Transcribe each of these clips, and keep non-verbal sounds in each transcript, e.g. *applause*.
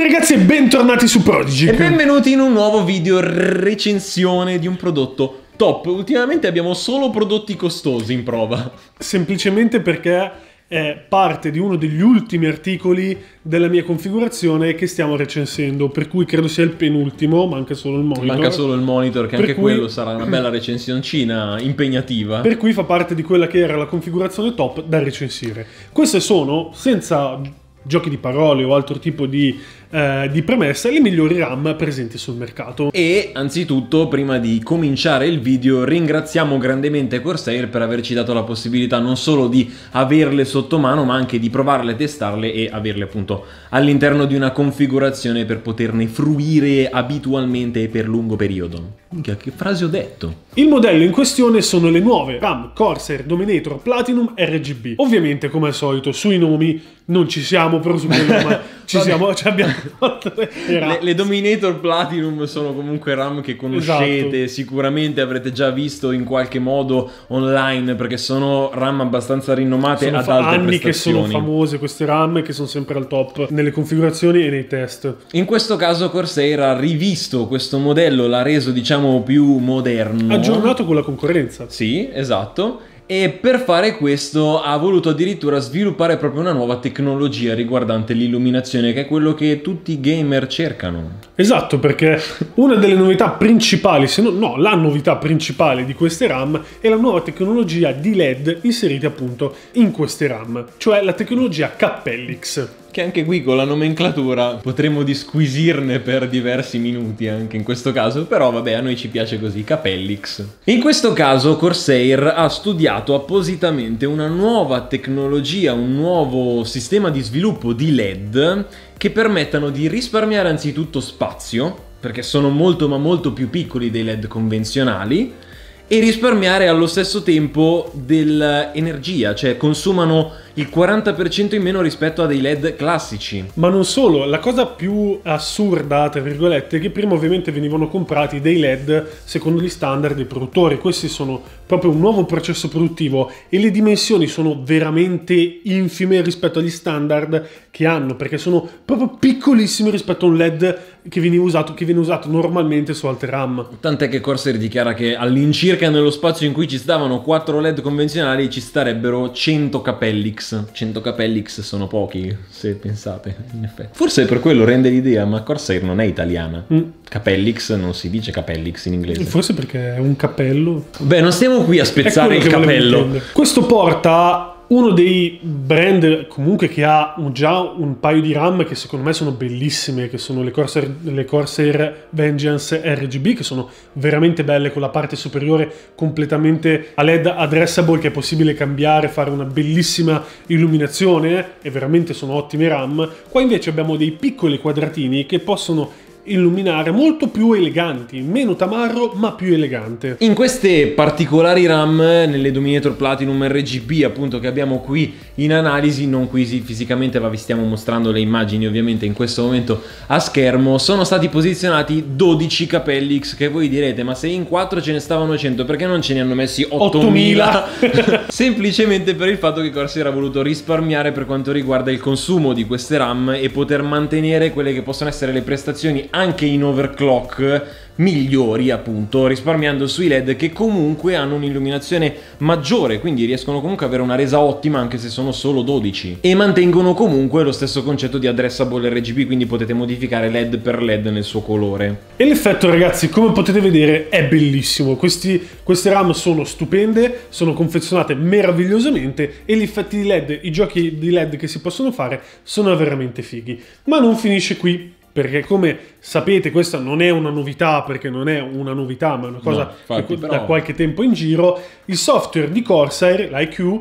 tutti ragazzi e bentornati su Prodigy. E benvenuti in un nuovo video recensione di un prodotto top. Ultimamente abbiamo solo prodotti costosi in prova. Semplicemente perché è parte di uno degli ultimi articoli della mia configurazione che stiamo recensendo, per cui credo sia il penultimo, manca solo il monitor. Manca solo il monitor, che Per anche cui- quello sarà una bella recensioncina impegnativa. Per cui fa parte di quella che era la configurazione top da recensire. Queste sono, senza giochi di parole o altro tipo di, eh, di premessa, le migliori RAM presenti sul mercato. E anzitutto, prima di cominciare il video, ringraziamo grandemente Corsair per averci dato la possibilità non solo di averle sotto mano, ma anche di provarle, testarle e averle appunto all'interno di una configurazione per poterne fruire abitualmente e per lungo periodo. Minchia, che frase ho detto? Il modello in questione sono le nuove RAM Corsair Dominator Platinum RGB. Ovviamente, come al solito, sui nomi non ci siamo, però su quello ma ci Vabbè. siamo, ci abbiamo fatto le. Le, Dominator Platinum sono comunque RAM che conoscete, Esatto. sicuramente avrete già visto in qualche modo online perché sono RAM abbastanza rinomate Sono ad fa- alte anni che sono famose queste RAM che sono sempre al top nelle configurazioni e nei test. In questo caso Corsair ha rivisto questo modello, l'ha reso diciamo più moderno. Aggiornato con la concorrenza. Sì, esatto. E per fare questo ha voluto addirittura sviluppare proprio una nuova tecnologia riguardante l'illuminazione, che è quello che tutti i gamer cercano. Esatto, perché una delle novità principali, se no, no, la novità principale di queste RAM è la nuova tecnologia di LED inserita appunto in queste RAM, cioè la tecnologia Cappellix. Che anche qui con la nomenclatura potremmo disquisirne per diversi minuti anche in questo caso, però vabbè a noi ci piace così, Capellix. In questo caso Corsair ha studiato appositamente una nuova tecnologia, un nuovo sistema di sviluppo di LED che permettano di risparmiare anzitutto spazio, perché sono molto ma molto più piccoli dei LED convenzionali, e risparmiare allo stesso tempo dell'energia, cioè consumano il 40% in meno rispetto a dei LED classici. Ma non solo, la cosa più assurda, tra virgolette, è che prima ovviamente venivano comprati dei LED secondo gli standard dei produttori. Questi sono proprio un nuovo processo produttivo e le dimensioni sono veramente infime rispetto agli standard che hanno, perché sono proprio piccolissimi rispetto a un LED che viene usato, che viene usato normalmente su altre RAM. Tant'è che Corsair dichiara che all'incirca nello spazio in cui ci stavano 4 LED convenzionali ci starebbero 100 Capellix. 100 Capellix sono pochi, se pensate, in effetti. Forse per quello rende l'idea, ma Corsair non è italiana. Mm. Capellix non si dice Capellix in inglese. Forse perché è un cappello. Beh, non stiamo qui a spezzare il capello. Questo porta uno dei brand comunque che ha già un paio di RAM che secondo me sono bellissime, che sono le Corsair, le Corsair Vengeance RGB, che sono veramente belle con la parte superiore completamente a LED addressable che è possibile cambiare, fare una bellissima illuminazione e veramente sono ottime RAM. Qua invece abbiamo dei piccoli quadratini che possono illuminare molto più eleganti, meno tamarro ma più elegante. In queste particolari RAM, nelle Dominator Platinum RGB appunto che abbiamo qui in analisi, non qui si- fisicamente ma vi stiamo mostrando le immagini ovviamente in questo momento a schermo, sono stati posizionati 12 Capellix che voi direte ma se in 4 ce ne stavano 100 perché non ce ne hanno messi 8000? *laughs* Semplicemente per il fatto che Corsair ha voluto risparmiare per quanto riguarda il consumo di queste RAM e poter mantenere quelle che possono essere le prestazioni anche in overclock migliori appunto risparmiando sui led che comunque hanno un'illuminazione maggiore quindi riescono comunque ad avere una resa ottima anche se sono solo 12 e mantengono comunque lo stesso concetto di addressable RGB quindi potete modificare led per led nel suo colore E l'effetto, ragazzi, come potete vedere, è bellissimo. Questi- queste RAM sono stupende, sono confezionate meravigliosamente e gli effetti di LED, i giochi di LED che si possono fare sono veramente fighi. Ma non finisce qui. Perché come sapete questa non è una novità, perché non è una novità, ma è una cosa No, infatti, che però- da qualche tempo in giro, il software di Corsair, l'IQ,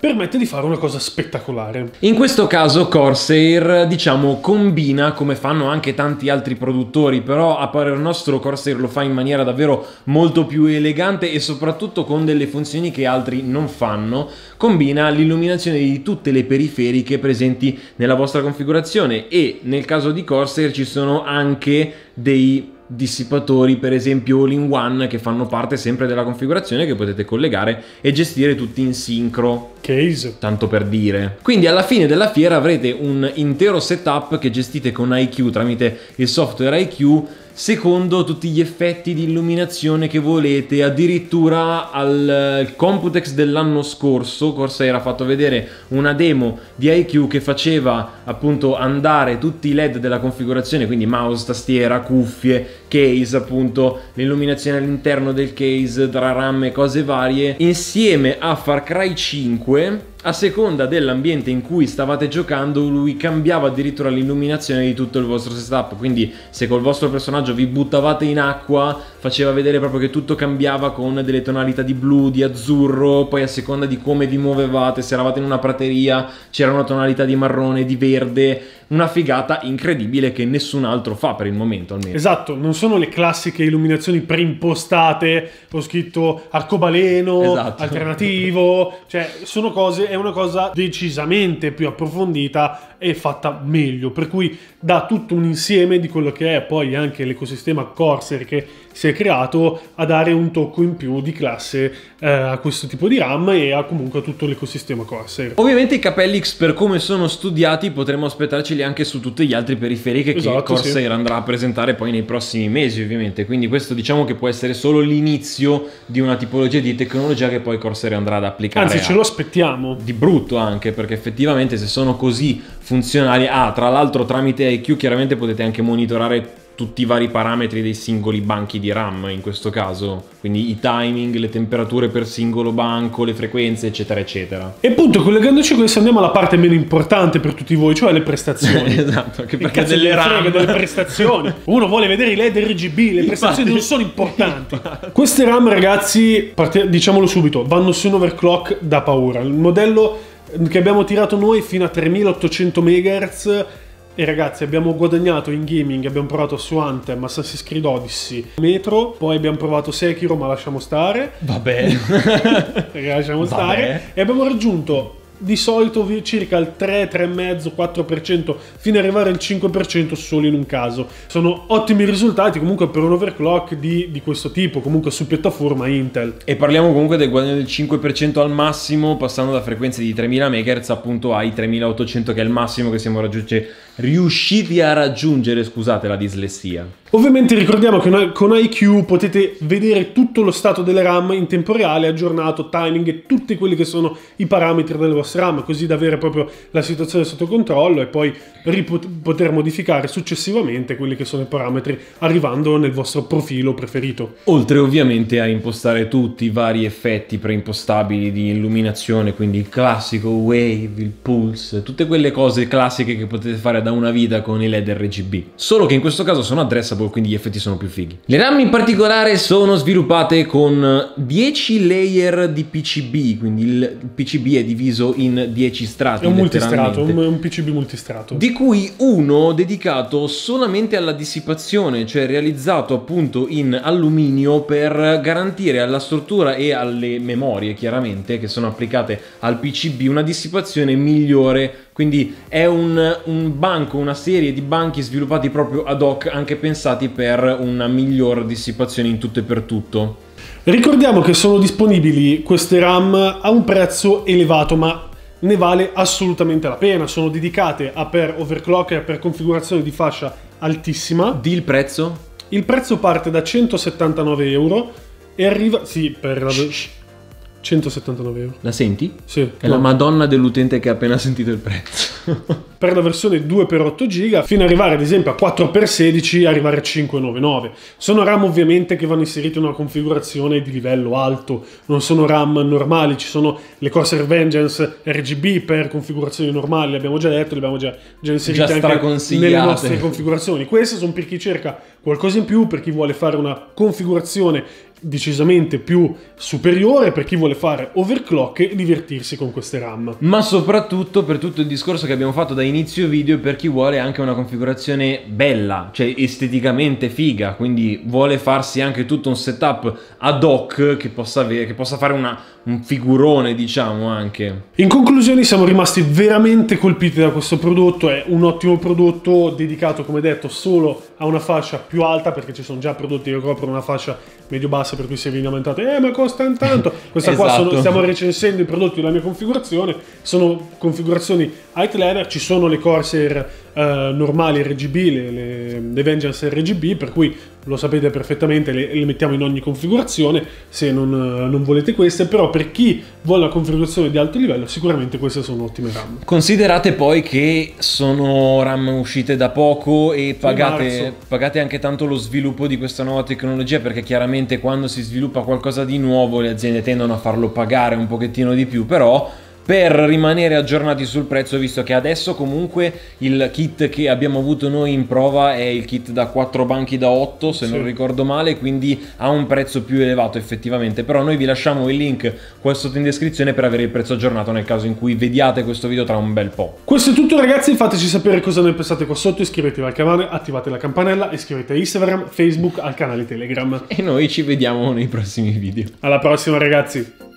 permette di fare una cosa spettacolare. In questo caso Corsair, diciamo, combina come fanno anche tanti altri produttori, però a parer nostro Corsair lo fa in maniera davvero molto più elegante e soprattutto con delle funzioni che altri non fanno. Combina l'illuminazione di tutte le periferiche presenti nella vostra configurazione e nel caso di Corsair ci sono anche dei dissipatori, per esempio all-in-one, che fanno parte sempre della configurazione che potete collegare e gestire tutti in sincro. Case. Tanto per dire. Quindi alla fine della fiera avrete un intero setup che gestite con IQ tramite il software IQ secondo tutti gli effetti di illuminazione che volete. Addirittura al Computex dell'anno scorso, Corsair ha fatto vedere una demo di IQ che faceva appunto andare tutti i LED della configurazione, quindi mouse, tastiera, cuffie, case, appunto l'illuminazione all'interno del case tra RAM e cose varie, insieme a Far Cry 5 a seconda dell'ambiente in cui stavate giocando, lui cambiava addirittura l'illuminazione di tutto il vostro setup. Quindi, se col vostro personaggio vi buttavate in acqua, faceva vedere proprio che tutto cambiava con delle tonalità di blu, di azzurro. Poi, a seconda di come vi muovevate, se eravate in una prateria, c'era una tonalità di marrone, di verde una figata incredibile che nessun altro fa per il momento almeno. Esatto, non sono le classiche illuminazioni preimpostate, ho scritto arcobaleno, esatto. alternativo, cioè sono cose, è una cosa decisamente più approfondita e fatta meglio, per cui dà tutto un insieme di quello che è poi anche l'ecosistema Corsair che si è creato a dare un tocco in più di classe eh, a questo tipo di RAM e a comunque a tutto l'ecosistema Corsair. Ovviamente i capelli X per come sono studiati potremmo aspettarceli anche su tutti gli altri periferiche esatto, che Corsair sì. andrà a presentare poi nei prossimi mesi ovviamente, quindi questo diciamo che può essere solo l'inizio di una tipologia di tecnologia che poi Corsair andrà ad applicare. Anzi ce lo aspettiamo. Di brutto anche perché effettivamente se sono così funzionali, ah tra l'altro tramite IQ chiaramente potete anche monitorare tutti i vari parametri dei singoli banchi di RAM in questo caso, quindi i timing, le temperature per singolo banco, le frequenze, eccetera, eccetera. E appunto, collegandoci a questo, andiamo alla parte meno importante per tutti voi, cioè le prestazioni. *laughs* esatto, che perché delle RAM, delle prestazioni. Uno vuole vedere i LED RGB, le prestazioni Infatti. non sono importanti. Queste RAM, ragazzi, diciamolo subito, vanno su un overclock da paura. Il modello che abbiamo tirato noi fino a 3800 MHz e ragazzi abbiamo guadagnato in gaming, abbiamo provato su Anthem, Assassin's Creed Odyssey, Metro, poi abbiamo provato Sekiro ma lasciamo stare. Vabbè. *laughs* lasciamo Vabbè. stare. E abbiamo raggiunto di solito circa il 3, 3,5, 4% fino ad arrivare al 5% solo in un caso. Sono ottimi risultati comunque per un overclock di, di, questo tipo, comunque su piattaforma Intel. E parliamo comunque del guadagno del 5% al massimo, passando da frequenze di 3000 MHz appunto ai 3800 che è il massimo che siamo raggiunti, riusciti a raggiungere, scusate la dislessia. Ovviamente ricordiamo che con IQ potete vedere tutto lo stato delle RAM in tempo reale, aggiornato, timing e tutti quelli che sono i parametri delle RAM, così da avere proprio la situazione sotto controllo e poi poter modificare successivamente quelli che sono i parametri arrivando nel vostro profilo preferito. Oltre ovviamente a impostare tutti i vari effetti preimpostabili di illuminazione, quindi il classico wave, il pulse, tutte quelle cose classiche che potete fare da una vita con i LED RGB. Solo che in questo caso sono addressable quindi gli effetti sono più fighi. Le RAM in particolare sono sviluppate con 10 layer di PCB, quindi il PCB è diviso in 10 strati. È un multistrato, un, un PCB multistrato. Di cui uno dedicato solamente alla dissipazione, cioè realizzato appunto in alluminio per garantire alla struttura e alle memorie chiaramente che sono applicate al PCB una dissipazione migliore quindi è un, un, banco, una serie di banchi sviluppati proprio ad hoc, anche pensati per una miglior dissipazione in tutto e per tutto. Ricordiamo che sono disponibili queste RAM a un prezzo elevato, ma ne vale assolutamente la pena. Sono dedicate a per overclock e a per configurazione di fascia altissima. Di il prezzo? Il prezzo parte da 179 euro e arriva... Sì, per... La... Shh 179 euro. La senti? Sì. È no. la madonna dell'utente che ha appena sentito il prezzo. *laughs* per la versione 2x8 GB fino ad arrivare ad esempio a 4x16 arrivare a 599. Sono RAM ovviamente che vanno inserite in una configurazione di livello alto, non sono RAM normali, ci sono le Corsair Vengeance RGB per configurazioni normali, l'abbiamo già detto, le abbiamo già, già inserite già anche nelle nostre configurazioni. Queste sono per chi cerca qualcosa in più, per chi vuole fare una configurazione decisamente più superiore per chi vuole fare overclock e divertirsi con queste RAM. Ma soprattutto per tutto il discorso che abbiamo fatto da inizio video per chi vuole anche una configurazione bella, cioè esteticamente figa, quindi vuole farsi anche tutto un setup ad hoc che possa, avere, che possa fare una, un figurone diciamo anche. In conclusione siamo rimasti veramente colpiti da questo prodotto, è un ottimo prodotto dedicato come detto solo a una fascia più alta perché ci sono già prodotti che coprono una fascia medio-bassa per cui si viene aumentato, eh ma costano tanto, *laughs* questa esatto. qua sono, esatto. stiamo recensendo i prodotti della mia configurazione, sono configurazioni high level, ci sono le Corsair eh, normali RGB, le, le, le, Vengeance RGB, per cui lo sapete perfettamente, le, le mettiamo in ogni configurazione se non, non, volete queste, però per chi vuole una configurazione di alto livello sicuramente queste sono ottime RAM. Considerate poi che sono RAM uscite da poco e pagate, pagate anche tanto lo sviluppo di questa nuova tecnologia perché chiaramente quando si sviluppa qualcosa di nuovo le aziende tendono a farlo pagare un pochettino di più, però per rimanere aggiornati sul prezzo visto che adesso comunque il kit che abbiamo avuto noi in prova è il kit da 4 banchi da 8 se sì. non ricordo male quindi ha un prezzo più elevato effettivamente. Però noi vi lasciamo il link qua sotto in descrizione per avere il prezzo aggiornato nel caso in cui vediate questo video tra un bel po' questo è tutto ragazzi. Fateci sapere cosa ne pensate qua sotto. Iscrivetevi al canale attivate la campanella iscrivetevi a Instagram Facebook al canale Telegram. E noi ci vediamo nei prossimi video. Alla prossima ragazzi